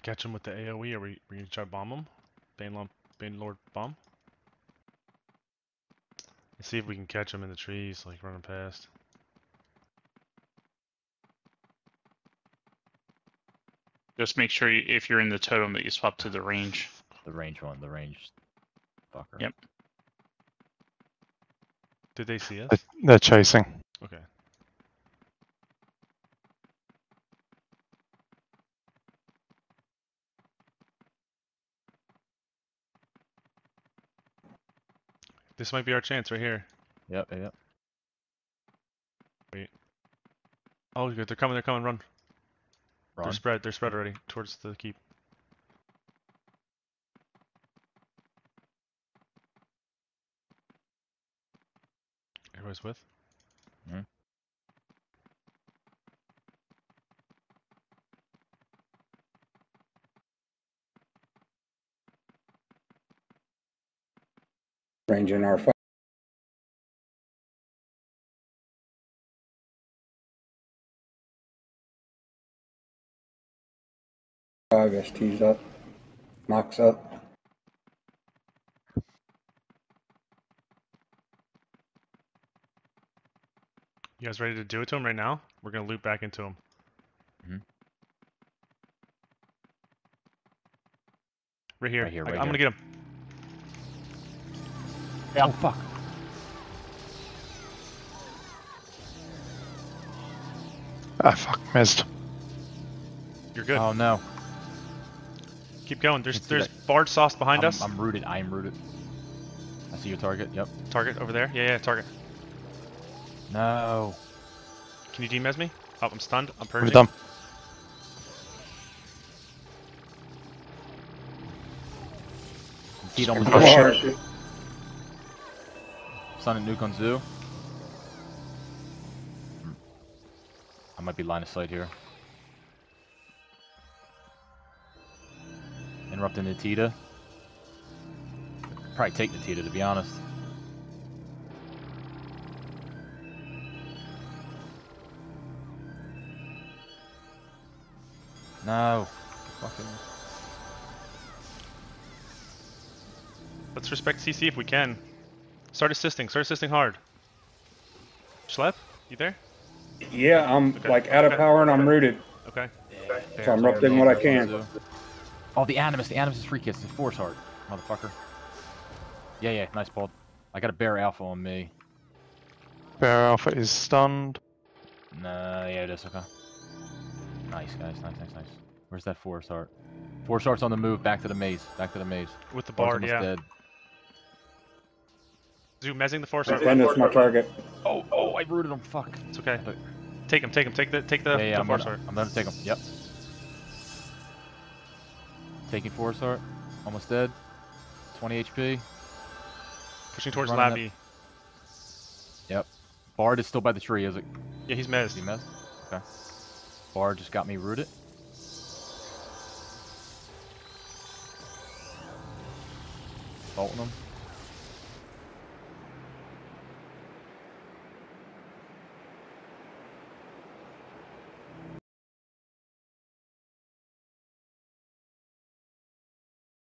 I catch him with the AoE, or we we gonna try to bomb him? Bane Lord, Bane Lord bomb. Let's see if we can catch him in the trees, like running past. Just make sure you, if you're in the totem that you swap to the range. The range one, the range fucker. Yep. Did they see us? They're, they're chasing. Okay. This might be our chance right here. Yep, yep. Wait. Oh, good. They're coming. They're coming. Run. They're spread. They're spread already towards the keep. Everybody's with. Mhm. Range in our five. Five STs up, Mox up. You guys ready to do it to him right now? We're gonna loop back into him. Mhm. Right here. Right here, I, right am gonna get him. Oh fuck. Ah, fuck, missed. You're good. Oh no. Keep going. There's there's that. Bard sauce behind I'm, us. I'm rooted. I am rooted. I see your target. Yep. Target over there. Yeah, yeah, target. No. Can you demez me? Oh, I'm stunned. I'm purging. We're done. Feet almost Dead. shit. Sun and nuke on Zoo. Hmm. I might be line of sight here. Interrupting Natita. Probably take Natita to be honest. No. Fucking. Let's respect CC if we can. Start assisting. Start assisting hard. Schlep, you there? Yeah, I'm Okay, like out of okay, power and I'm rooted. Okay. So I'm updating what I can. Oh, the Animus. The Animus is free kits. It's Force Heart, motherfucker. Yeah, yeah. Nice ball. I got a Bear Alpha on me. Bear Alpha is stunned. Nah, yeah, it is. Okay. Nice, guys. Nice, nice, nice. Where's that Force Heart? Force Heart's on the move. Back to the maze. Back to the maze. With the Bard's bard, yeah. dead. Zoo mezzing the force. And it's my target. Oh, oh, I rooted him. Fuck. It's okay. But- Take him. Take him. Take the take the, yeah, yeah, the I'm force gonna. I'm gonna take him. Yep. Taking Force Heart. Almost dead. 20 HP. Pushing towards running Labby. Bard is still by the tree, is it? Yeah, he's Is mezzed. he mezzed? Okay. Bard just got me rooted. Bolting him.